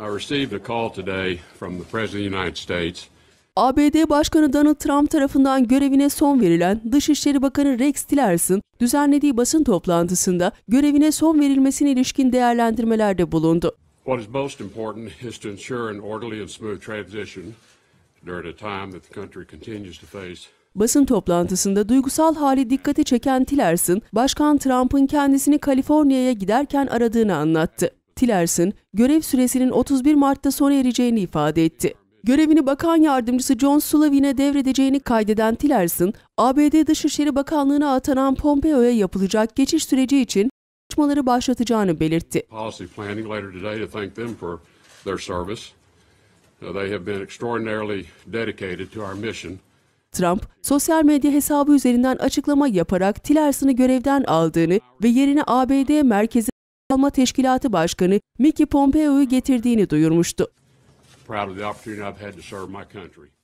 I received a call today from the President of the United States ABD Başkanı Donald Trump tarafından görevine son verilen Dışişleri Bakanı Rex Tillerson, düzenlediği basın toplantısında görevine son verilmesine ilişkin değerlendirmelerde bulundu. What is most important is to ensure an orderly and smooth transition during a time that the country continues to face Basın toplantısında duygusal hali dikkati çeken Tillerson, Başkan Trump'ın kendisini Kaliforniya'ya giderken aradığını anlattı. Tillerson, görev süresinin 31 Mart'ta sona ereceğini ifade etti. Görevini Bakan Yardımcısı John Sullivan'e devredeceğini kaydeden Tillerson, ABD Dışişleri Bakanlığı'na atanan Pompeo'ya yapılacak geçiş süreci için çalışmaları başlatacağını belirtti. Uh. Trump, sosyal medya hesabı üzerinden açıklama yaparak Tillerson'ı görevden aldığını ve yerine ABD Merkezi Alma Teşkilatı Başkanı Mickey Pompeo'yu getirdiğini duyurmuştu. Proud of the opportunity I've had to serve my country.